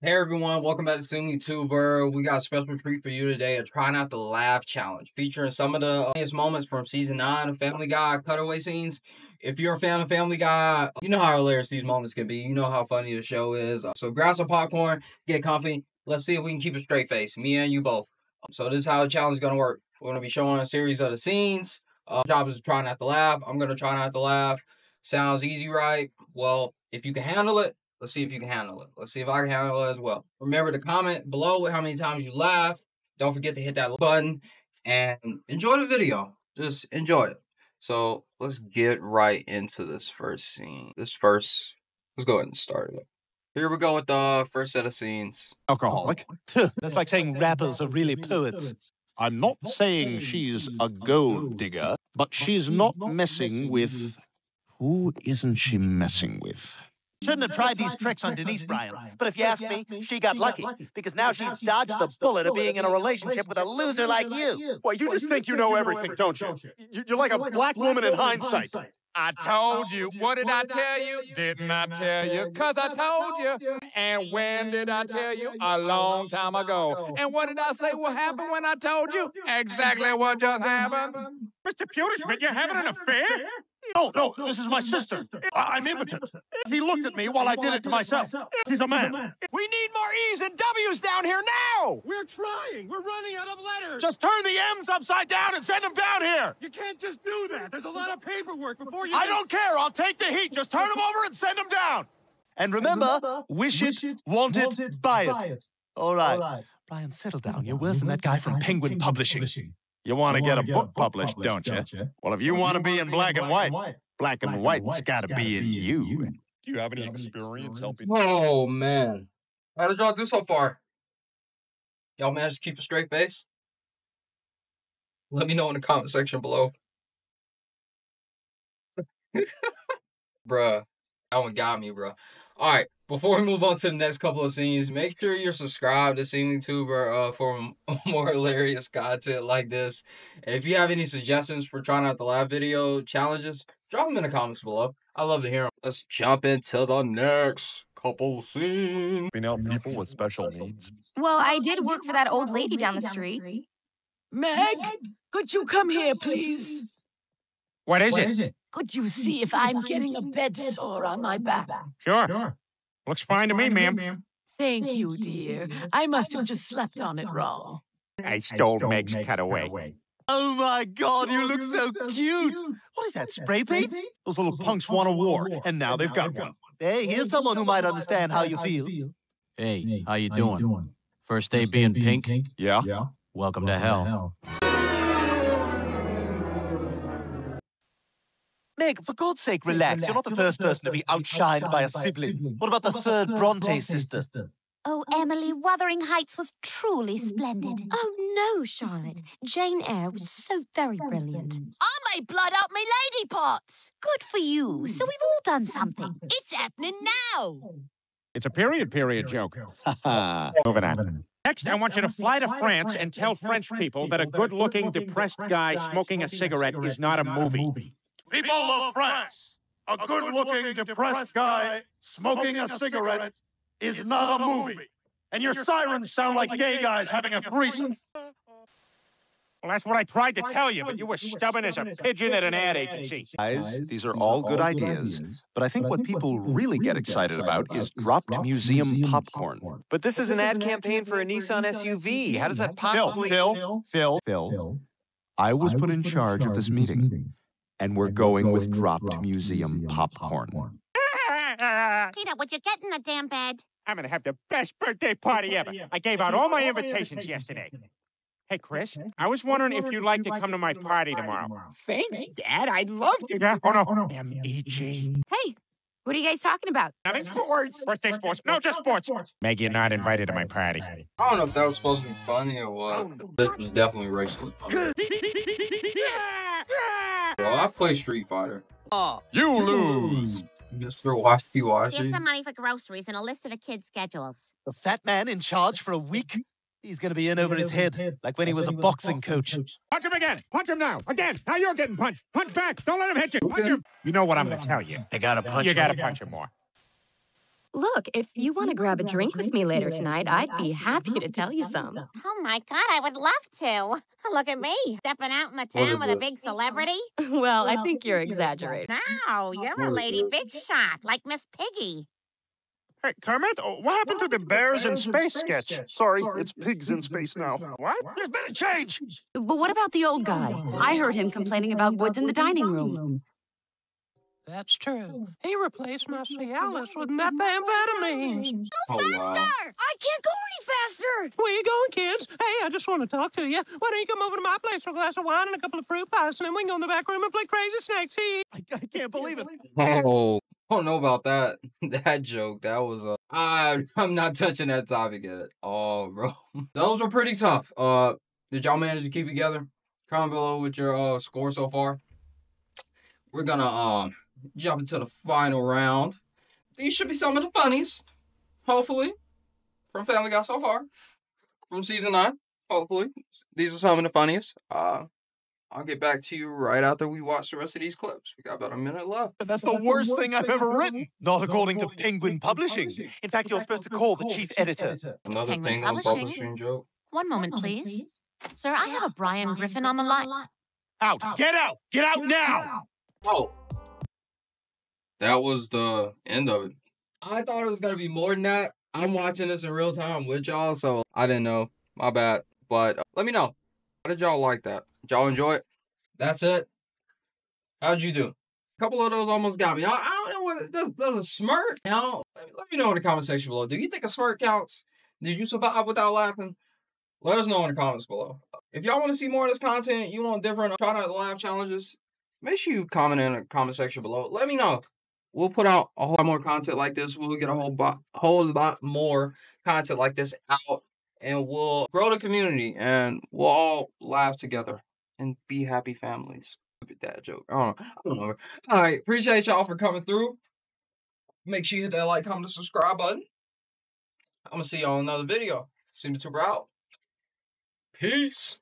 Hey everyone, welcome back to SeemlyTuber. We got a special treat for you today, a try not to laugh challenge, featuring some of the funniest moments from season 9 of Family Guy cutaway scenes. If you're a fan of Family Guy, you know how hilarious these moments can be. You know how funny the show is. So grab some popcorn, get comfy. Let's see if we can keep a straight face, me and you both. So this is how the challenge is going to work. We're going to be showing a series of the scenes. Uh, job is to try not to laugh. I'm going to try not to laugh. Sounds easy, right? Well, if you can handle it, Let's see if you can handle it. Let's see if I can handle it as well. Remember to comment below how many times you laugh. Don't forget to hit that button and enjoy the video. Just enjoy it. So let's get right into this first scene. This first, let's go ahead and start it. Here we go with the first set of scenes. Alcoholic. That's like saying rappers are really poets. I'm not saying she's a gold digger, but she's not messing with. Who isn't she messing with? Shouldn't have tried these tricks on Denise Bryan. But if you ask me, she got lucky. Because now she's dodged the bullet of being in a relationship with a loser like you. Well, you just think you know everything, don't you? You're like a black woman in hindsight. I told you. What did I tell you? Didn't I tell you? Cause I told you. And when did I tell you? A long time ago. And what did I say will happen when I told you? Exactly what just happened. Mr. Pewterschmidt, you're having an affair? No, no, this is my sister. I'm impotent. She looked at me while I did it to myself. She's a man. We need more E's and W's down here now. We're trying. We're running out of letters. Just turn the M's upside down and send them down here. You can't just do that. There's a lot of paperwork before you. I don't care. I'll take the heat. Just turn them over and send them down. And remember, wish it, want it, buy it. All right. Brian, settle down. You're worse than that guy from Penguin Publishing. You want to get a book published, don't you? Well, if you want to be in black and white, black and white's got to be in you. Do you have any experience helping? Oh man. How did y'all do so far? Y'all managed to keep a straight face? Let me know in the comment section below. bruh, that one got me, bruh. Alright, before we move on to the next couple of scenes, make sure you're subscribed to SeemlyTuber uh, for more hilarious content like this. And if you have any suggestions for trying out the live video challenges, drop them in the comments below. I love to hear them. Let's jump into the next couple scenes. We know people with special needs. Well, I did work for that old lady down the street. Meg, could you come here, please? What is it? Could you see if I'm getting a bed sore on my back? Sure. Sure. Looks fine to me, ma'am. Thank you, dear. I must have just slept on it wrong. I stole Meg's cutaway. Oh my god, you oh, look so cute. What is that, spray paint? Those little punks want a war, and now they've got one. Hey, here's someone who might understand how you feel. Hey, how you doing? First day being pink? Yeah? Welcome to hell. Meg, for God's sake, relax. You're not the first person to be outshined by a sibling. What about the third Bronte sister? Oh, Emily, Wuthering Heights was truly splendid. Oh, no, Charlotte. Jane Eyre was so very brilliant. I made blood out my lady parts. Good for you. So we've all done something. It's happening now. It's a period period joke. Moving on. Next, I want you to fly to France and tell French people that a good looking, depressed guy smoking a cigarette is not a movie. People of France, a good-looking, depressed guy smoking a cigarette is not a movie. And your sirens sound like gay guys having a threesome. Well, that's what I tried to tell you, but you were stubborn as a pigeon at an ad agency. Guys, these are all good ideas, but I think what people really get excited about is dropped museum popcorn. But this is an ad campaign for a Nissan SUV. How does that possibly... Phil, Phil, Phil, Phil. I was put in charge of this meeting, and we're going with dropped museum popcorn. Peter, would you get in the damn bed? I'm gonna have the best birthday party ever. I gave out all my invitations yesterday. Hey, Chris, I was wondering if you'd like to come to my party tomorrow. Thanks, Dad. I'd love to. Yeah? Oh, no. Oh, M-E-G. Hey, what are you guys talking about? Nothing sports. Birthday sports. No, just sports. Meg, you're not invited to my party. I don't know if that was supposed to be funny or what. Oh, this is definitely racially. Well, I play Street Fighter. Oh. You lose. Mr. Washy Washy. Here's some money for groceries and a list of the kids' schedules. The fat man in charge for a week? He's going to be in over his head, like when he was a boxing coach. Punch him again. Punch him now. Again. Now you're getting punched. Punch back. Don't let him hit you. Punch him. You know what I'm going to tell you. I gotta punch You him. got to punch him more. Look, if you want to grab a drink with me later tonight, I'd be happy to tell you some. Oh my god, I would love to. Look at me, stepping out in the town is with a big celebrity. Well, I think you're exaggerating. No, you're a lady big shot, like Miss Piggy. Hey, Kermit, uh, what happened to the bears in space sketch? Sorry, it's pigs in space now. What? There's been a change. But what about the old guy? I heard him complaining about Woods in the dining room. That's true. He replaced my Cialis with methamphetamines. Oh, wow. I can't go any faster! Where you going, kids? Hey, I just want to talk to you. Why don't you come over to my place for a glass of wine and a couple of fruit pies, and then we can go in the back room and play crazy snakes. He... I, I can't believe it. Oh, I don't know about that. That joke. That was uh, I, I'm not touching that topic at all, bro. Those were pretty tough. Uh, did y'all manage to keep together? Comment below with your uh score so far. We're gonna um jump into the final round. These should be some of the funniest, hopefully, from Family Guy so far, from season nine. Hopefully, these are some of the funniest. Uh, I'll get back to you right after we watch the rest of these clips. We got about a minute left. That's the worst thing I've ever written. Not according to Penguin Publishing. In fact, you're supposed to call the chief editor. Another Penguin Penguin Publishing. publishing joke. One moment, please. Sir, I have a Brian Griffin on the line. Out! Get out! Get out now! Oh. That was the end of it. I thought it was gonna be more than that. I'm watching this in real time with y'all, so I didn't know. My bad. But uh, let me know. How did y'all like that? Did y'all enjoy it? That's it. How'd you do? A couple of those almost got me. I, I don't know what it does. Does a smirk count? Let me, let me know in the comment section below. Do you think a smirk counts? Did you survive without laughing? Let us know in the comments below. If y'all want to see more of this content, you want different try not to laugh challenges, make sure you comment in the comment section below. Let me know. We'll put out a whole lot more content like this. We'll get a whole bo- whole lot more content like this out, and we'll grow the community, and we'll all laugh together and be happy families. At joke. I don't know. I don't know. All right. Appreciate y'all for coming through. Make sure you hit that like, comment, subscribe button. I'm gonna see y'all in another video. SeemlyTuber out. Peace.